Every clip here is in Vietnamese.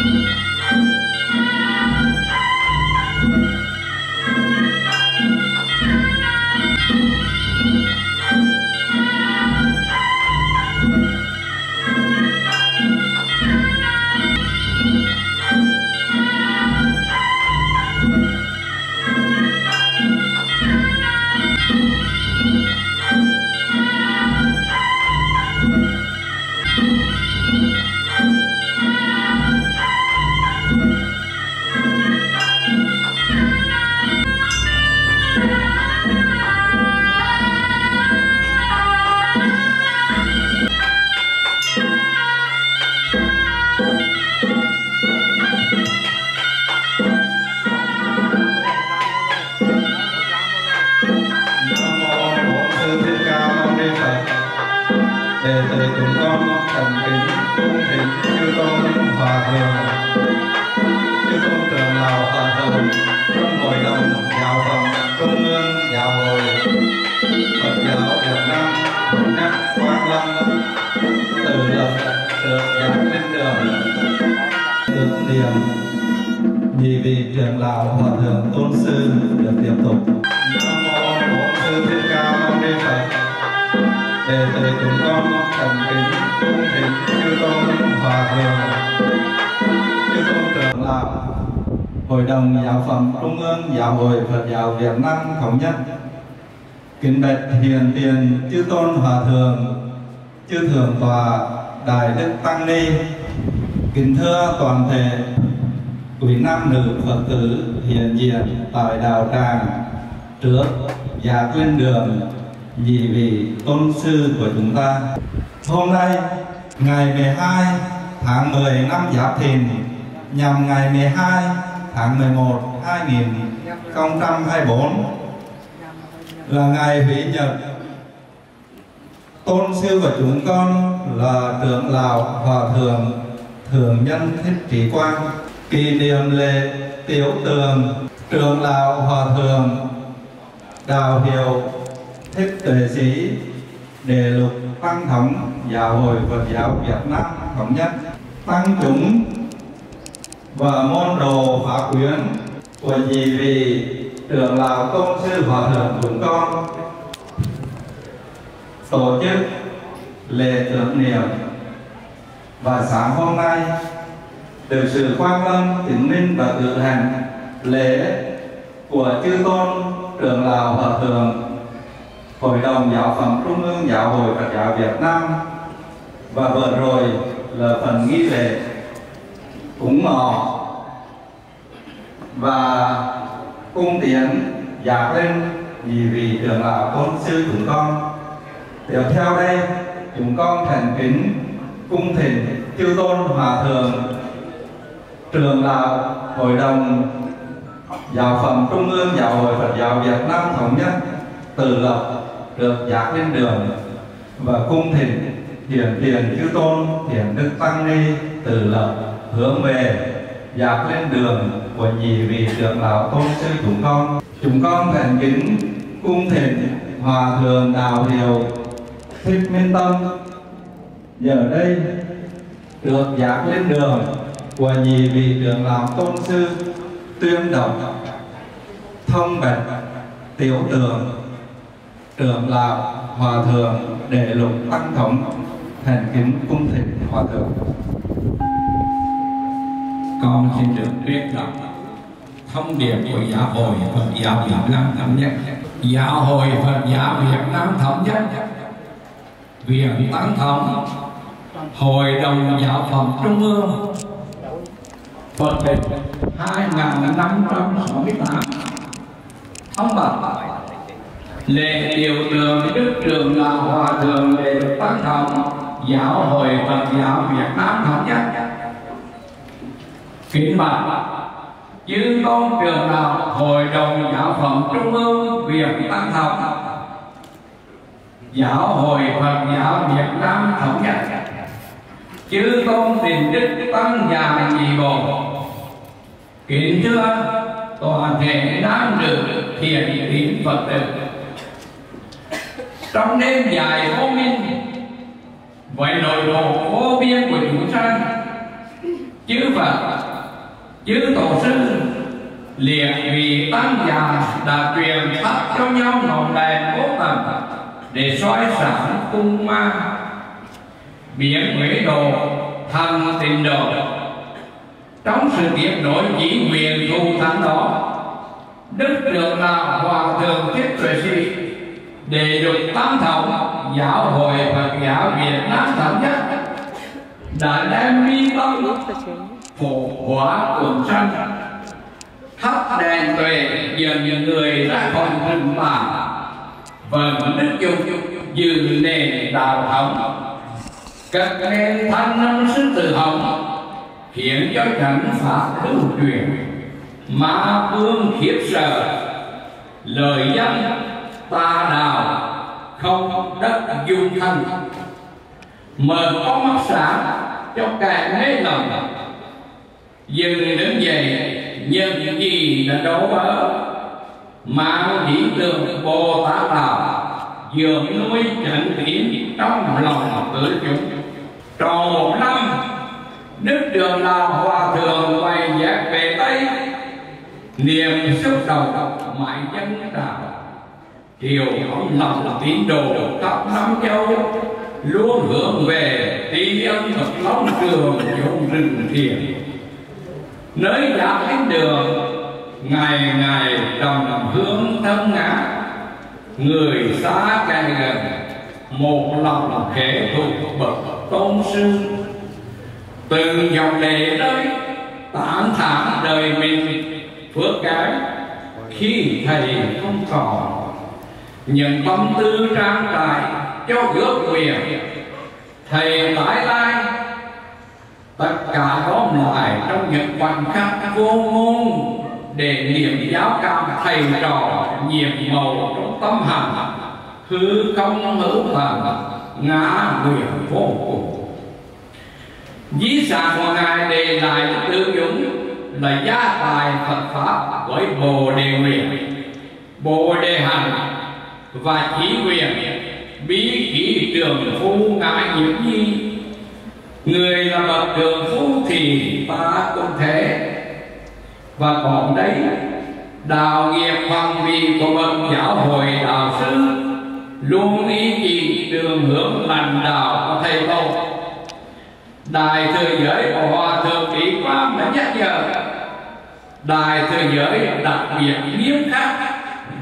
Nam trung ương giáo hội phật giáo việt nam thống nhất. Kính bạch hiền tiền chư tôn hòa thượng, chư thượng tọa đại đức tăng ni. Kính thưa toàn thể quý nam nữ phật tử hiện diện tại đạo tràng trước và trên đường nhị vị tôn sư của chúng ta. Hôm nay, ngày 12 tháng 10 năm Giáp Thìn, nhằm ngày 12 tháng 11 2024 là ngày hủy nhật. Tôn sư của chúng con là trưởng lão hòa thượng thường nhân thích trí quang kỷ niệm lễ tiểu tường, trưởng lão hòa thượng, đào hiệu, thích tuệ sĩ, đề lục tăng thống giáo hội phật giáo việt nam thống nhất, tăng chúng và môn đồ pháp quyến của nhị vị trưởng lão tôn sư hòa thượng chúng con tổ chức lễ tưởng niệm. Và sáng hôm nay được sự quan tâm chứng minh và cử hành, lễ của chư tôn trưởng lão hòa thượng hội đồng giáo phẩm trung ương giáo hội phật giáo việt nam. Và vừa rồi là phần nghi lễ. Cúng ngọ và cung tiến giác lên vì vị trưởng lão tôn sư chúng con. Tiếp theo đây, chúng con thành kính cung thỉnh chư tôn hòa thượng, trường lão hội đồng giáo phẩm trung ương giáo hội phật giáo việt nam thống nhất từ lập, được giác lên đường và cung thỉnh hiển tiền chư tôn hiển đức tăng ni từ lập, hướng về dạt lên đường của nhị vị trưởng lão tôn sư chúng con. Chúng con thành kính cung thỉnh hòa thượng đạo hiệu thích minh tâm. Giờ đây, được dạt lên đường của nhị vị trưởng lão tôn sư tuyên đọc thông bạch, tiểu tường, trưởng lão hòa thượng đệ lục tăng thống, thành kính cung thỉnh hòa thượng con xin được tuyên đọc thông điệp của giáo hội Phật giáo Việt Nam thống nhất. Giáo hội Phật giáo Việt Nam thống nhất. Viện tăng thống. Hội đồng giáo phẩm trung ương. Phật tịch 2568 ông bạch lễ điều trường đức trường là hòa thượng đệ tăng thống, giáo hội Phật giáo Việt Nam thống nhất kính bạch. Chứ con trường đạo hội đồng giáo phẩm trung ương Việt tăng Học giáo hội Phật giáo Việt Nam thống nhất. Chứ con tình đức tăng nhà nhị bộ. Kính thưa, toàn thể nam nữ thiền tín Phật tử. Trong đêm dài vô minh vậy nội đồ vô biên của chúng sanh, chư Phật chư tổ sư liệt vì tăng già đã truyền thắp cho nhau ngọn đèn cố tầm để soi sáng cung ma. Biến huế đồ thành tình đồ. Trong sự tiếp nối chỉ quyền thù thắng đó, đức được là hòa thượng thích tuệ sĩ để được tam thống giáo hội Phật giáo Việt Nam thống nhất, đã đem mi tâm phổ hóa quần sanh thắp đèn tuệ dần dần người ra khỏi hình mà vần đức dục dừng nền đạo thống. Các nền thanh năm sinh từ hồng, khiến cho chẳng pháp lưu truyền. Ma vương khiếp sợ, lời dân ta đào, không đất dung thân. Mở có mắt sáng cho càng mê lòng dừng đứng dậy nhân gì đã đổ vỡ mang hiện tượng bồ tát đạo dường nuôi trận điểm trong lòng tự chúng. Tròn một năm đức đường là hòa thượng quay giác về tây. Niềm xúc động mãi chân đạo chiều ấm lòng tín đồ khắp năm châu, luôn hướng về tí âm thật long trường chốn rừng thiền nơi đã đến đường, ngày ngày đồng hướng thân ngã. Người xa càng gần một lòng kẻ thù bậc tôn sư. Từng dòng lệ nơi tản thản đời mình, phước cái khi thầy không còn. Những tâm tư trang trải cho ước quyền thầy tái lai tất cả có lại trong những khoảnh khắc vô ngôn, để niệm giáo cảm thầy trò nhiệm màu trong tâm hành hư công hữu thần ngã nguyện vô cùng. Di sản của ngài để lại tư dũng là gia tài Phật pháp với bồ đề nguyện. Bồ đề hành và chỉ nguyện, bí kỹ trường phu ngã nhiễm nhi người là bậc trường phu thì ta cũng thế. Và còn đấy, đạo nghiệp bằng vị của bậc giáo hội đạo sư, luôn ý chỉ đường hướng lành đạo của thầy cô đài thừa giới của hòa thượng trí quang đã nhắc nhở, đài thừa giới đặc biệt nghiêm khắc,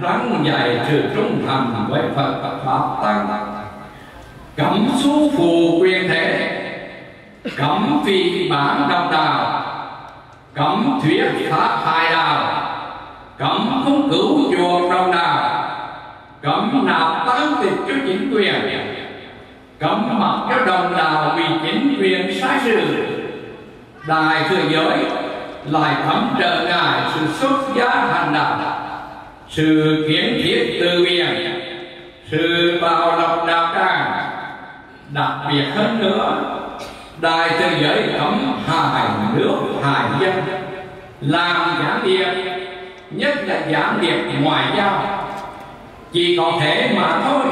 rắn dạy sự trung thành với phật pháp tăng. Cấm xú phù quyền thế cấm vị bản độc đạo cấm thuyết pháp hài đạo cấm không cứu chuộc đồng đạo cấm nạp tán tịch cho chính quyền. Cấm mặc cho đồng đạo vì chính quyền sai sự. Đại thừa giới lại thấm trở ngại sự xuất giá hành đạo sự kiến thiết từ biển, sự bào lộc đạo tràng đặc biệt hơn nữa đại thế giới cấm hại nước hại dân. Làm gián điệp, nhất là gián điệp ngoại giao. Chỉ có thể mà thôi.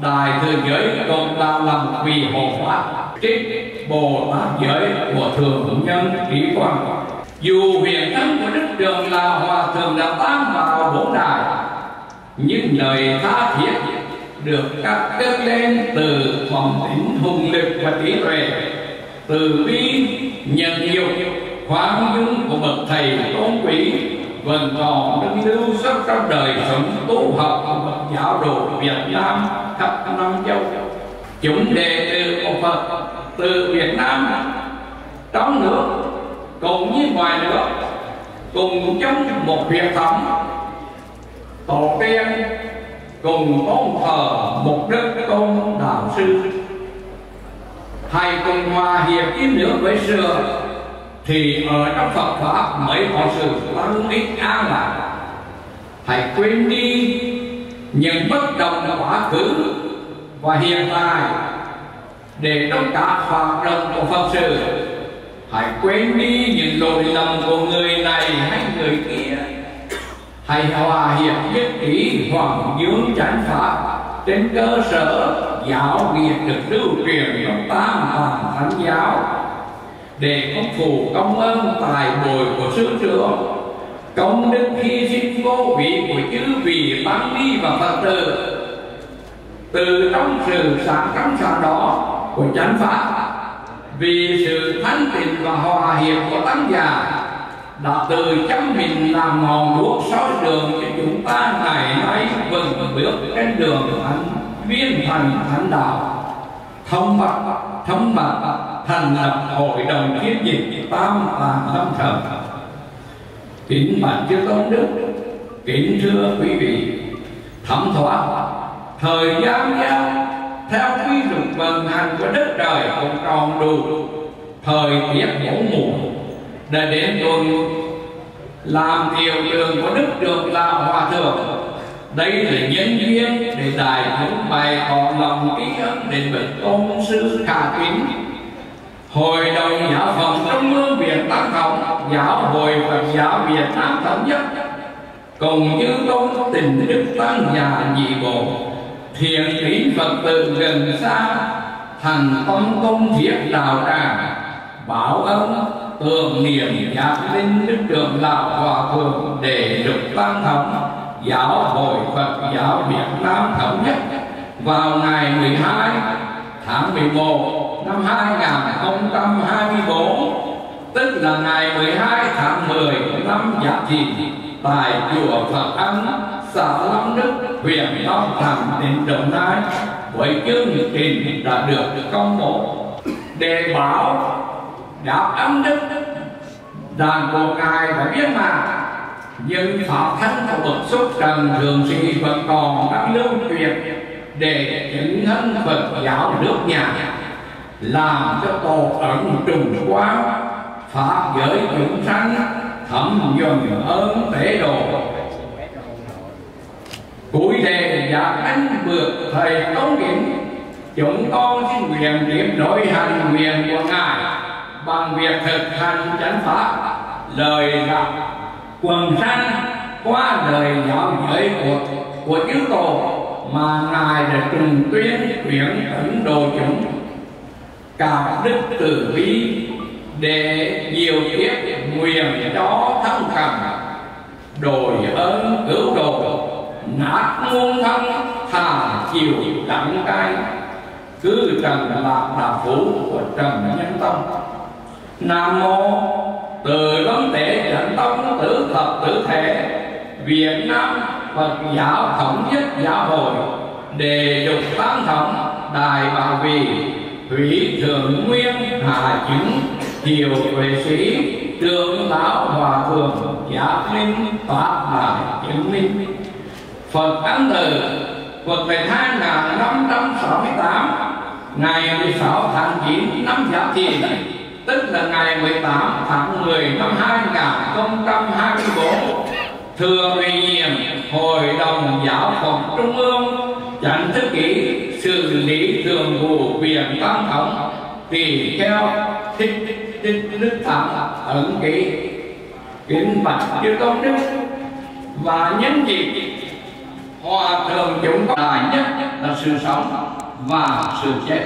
Đại thế giới còn ta làm vì hộ pháp trích bồ tát giới của thường nhân trí quan dù huyền thân của đức đường là hòa thượng đã tam vào bốn đài, nhưng lời tha thiết được cắt cất lên từ phẩm tính hùng lực và trí tuệ từ bi nhận dục khoáng dung của bậc thầy tôn quý vẫn còn được lưu sắc trong đời sống tu học của bậc giáo đồ Việt Nam khắp năm châu. Chúng đệ tử của Phật từ Việt Nam, trong nước cùng với ngoài nước, cùng trong một việc thống. Tổ tiên cùng tôn thờ một đức tôn đạo sư hay cùng hòa hiệp im nước với xưa, thì ở trong Phật pháp mới có sự lắng ít an lạc hãy quên đi những bất đồng quá khứ và hiện tại, để trong cả hoạt động của Phật sự, hãy quên đi những lỗi lầm của người này hay người kia. Hãy hòa hiệp nhất trí hoàng dương chánh pháp trên cơ sở giáo nghiệp được lưu truyền trong tam hoàn thánh giáo. Để công phù công ơn tài bồi của sư trưởng, công đức hy sinh vô vị của chư vị tăng ni và phật tử. Từ trong sự sáng cắm sáng đó của chánh pháp vì sự thanh tịnh và hòa hiệp của tăng già, đã từ chấm mình làm ngọn đuốc soi đường cho chúng ta ngày nay vững bước trên đường thánh viên thành thánh đạo thông bạch thông bạc, thành lập hội đồng kiến dịch tam tạng lâm thần. Kính bạch chư tôn đức, kính thưa quý vị, thẩm thoát thời gian giao theo quy luật vận hành của đất trời cũng tròn đủ, thời tiết ngủ mùa để đến tuần, làm điều đường của đức được là hòa thượng đây là nhân duyên để đại chúng bày tỏ lòng ký ân đến bậc tôn sư cả kính. Hội đồng giáo phẩm trung ương việt nam thống giáo hội phật giáo việt nam thống nhất. Cùng như tôn tình đức tăng già nhị bộ, thiện tín phật tử gần xa, thành tâm công thiết đạo tràng, bảo ân tưởng niệm giác linh đức trưởng lão hòa thượng để được tăng thống giáo hội Phật giáo Việt Nam thống nhất vào ngày 12 tháng 11 năm 2024 tức là ngày 12 tháng 10 năm Giáp Thìn, tại chùa Phật Ấn, xã Long Đức, huyện Long Thành, tỉnh Đồng Nai. Với chương trình đã được công bố để bảo đáp âm đức, đàn bộ ngài phải biết mà nhưng pháp thân của bậc xuất trần, thường trì vẫn còn các lưu truyền để những thân Phật giáo nước nhà. Làm cho tổ ẩn trùng quang pháp giới chúng sanh thẩm nhuần ơn tế độ. Cuối đề giác anh vượt thầy công điểm chúng con xin nguyện điểm nội hành nguyện của ngài bằng việc thực hành chánh pháp, lời gặp quần sanh qua lời giáo giới của của chư tổ mà ngài đã trùng tuyên chuyển ấn đồ chúng. Cảm đức từ bi để nhiều kiếp nguyện cho thân cảm đổi ơn cứu độ nát muôn thân, thà chiều đắng cay. Cứ trần lạc đà phú của trần nhân tông nam mô từ vấn đề trận tông tử thập, tử thể. Việt nam phật giáo thống nhất giáo hội. Đề dục tam thống, đài bảo vì thủy thượng nguyên hà chứng kiều huệ sĩ trưởng lão hòa thượng, giả minh pháp lại chứng minh phật ấn từ, phật về hai ngàn năm trăm sáu mươi tám, ngày 16 tháng 9 năm Giáp Thìn tức là ngày 18 tháng 10 năm 2024 thừa ủy nhiệm, hội đồng giáo phận trung ương, chánh thức ký xử lý thường vụ viện tam thống tùy theo thích thích đức thắng ấn ký. Kính bạch chư công đức và nhân dịp hòa thượng chúng ta nhất là sự sống và sự chết.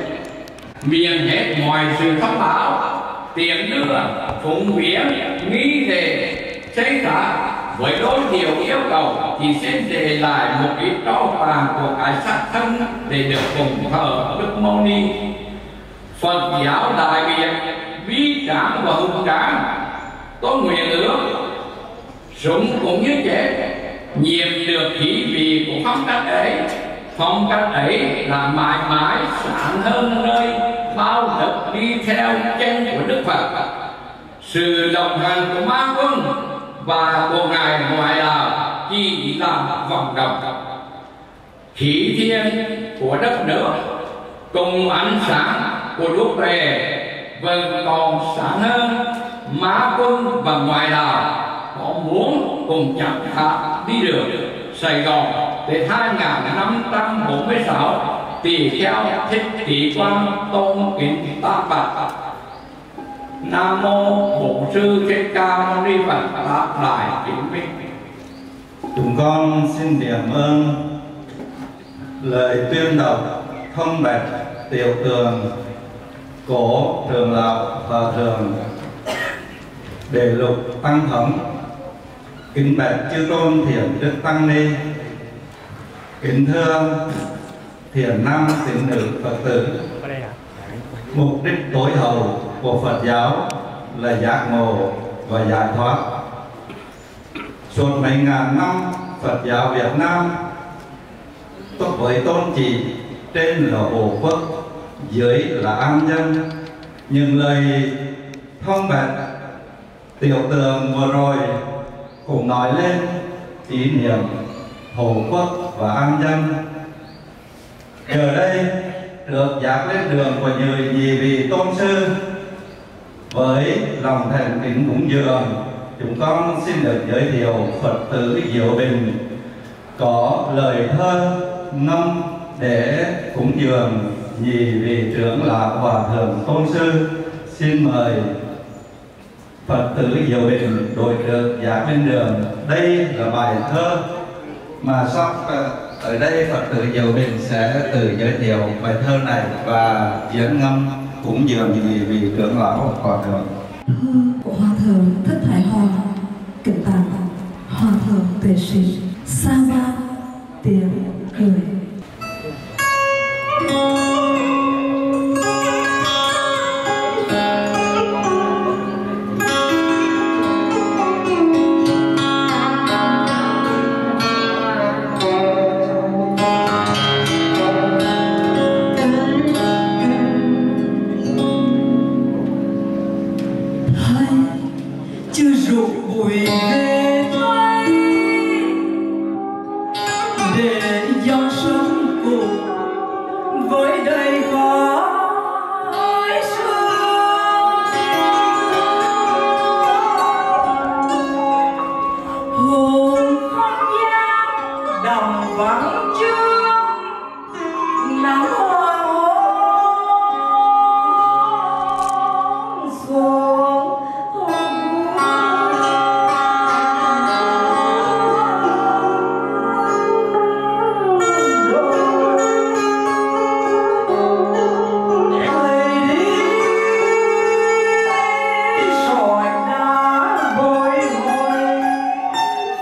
Miền hết mọi sự thông báo tiền đưa phụng vía nghi đề xây cả với đối điều yêu cầu thì sẽ để lại một ít tro vàng của cái sắc thân để được cùng thờ đức mâu ni. Phật giáo đại việt vi tráng và hùng tráng tôi nguyện ước súng cũng như thế, nhiệm được chỉ vì của phong cách ấy phong cách ấy là mãi mãi sáng hơn nơi bao lực đi theo chân của đức phật. Sự đồng hành của ma quân và của ngài ngoại đạo chỉ là vòng đồng. Khí thiên của đất nước cùng ánh sáng của đuốc về vẫn còn sáng hơn. Má quân và ngoại đạo có muốn cùng chặt hạ đi đường Sài Gòn để 2546 tỳ kheo, thích tỳ quan, tôn kính tác bạch. Nam mô Bổn sư Thích Ca Mâu Ni Phật Pháp Đại kính Minh. Chúng con xin điểm ơn lời tuyên đọc thông bạch tiểu tường cổ trường lão và thường đề lục tăng thống. Kính bạch chư tôn thiền đức tăng ni. Kính thưa thiền nam tín nữ phật tử. Mục đích tối hậu của phật giáo là giác ngộ và giải thoát. Suốt mấy ngàn năm, phật giáo việt nam tốt với tôn chỉ trên là hộ quốc dưới là an dân những lời thông bạch tiểu tường vừa rồi cũng nói lên ý niệm hộ quốc và an dân giờ đây được dạt lên đường của người nhì vị tôn sư với lòng thành kính cúng dường. Chúng con xin được giới thiệu phật tử diệu bình. Có lời thơ năm để cúng dường nhì vị trưởng lão hòa thượng tôn sư. Xin mời phật tử diệu bình đội được giảng lên đường. Đây là bài thơ mà sắp ờ, ở đây phật tử diệu bình sẽ tự giới thiệu bài thơ này và diễn ngâm cũng dường nhị vị trưởng lão hòa thượng. Thơ của hòa thượng thích hải hòa kính tặng hòa thượng tuệ sĩ. Sa ba tiếng cười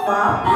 花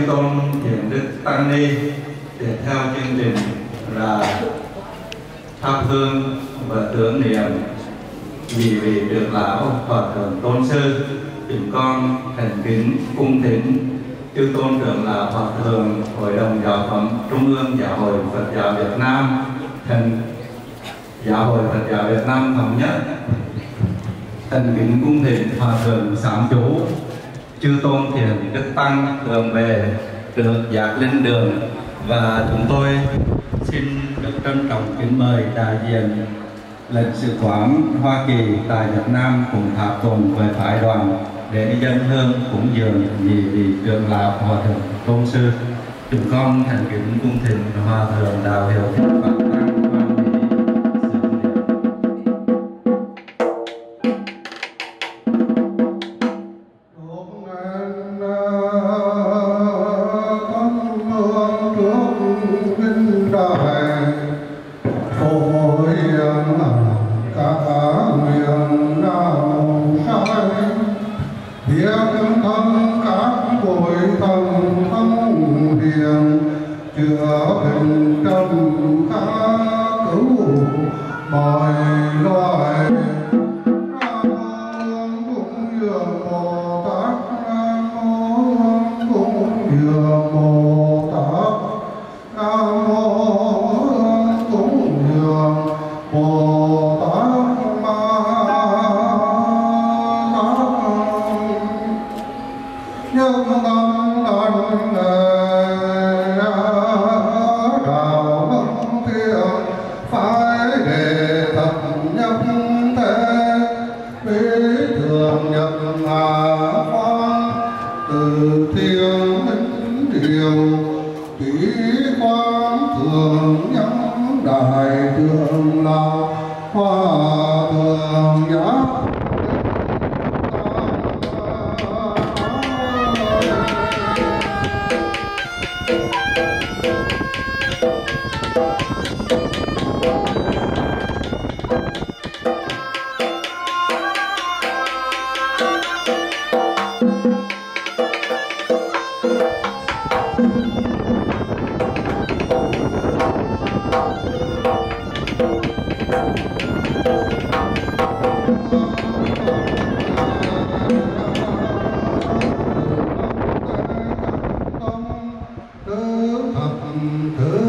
kính tôn hiển đức tăng ni để theo chương trình là thắp hương và tưởng niệm. Vì vị được lão hòa thượng tôn sư, chúng con thành kính cung thỉnh chư tôn trưởng là hòa thượng hội đồng giáo phẩm trung ương giáo hội phật giáo việt nam, thành giáo hội phật giáo việt nam thống nhất. Thành kính cung thỉnh hòa thượng sám chủ chư tôn thiền đức tăng thường về, được giác lên đường. Và chúng tôi xin được trân trọng kính mời đại diện lãnh sự quán Hoa Kỳ tại Việt Nam cùng tháp tùng về phái đoàn để dân hương cúng dường nhị vị trưởng lão hòa thượng tôn sư. Chúng con thành kính cung thỉnh hòa thượng đạo hiệu thích pháp trước thường nhật Good.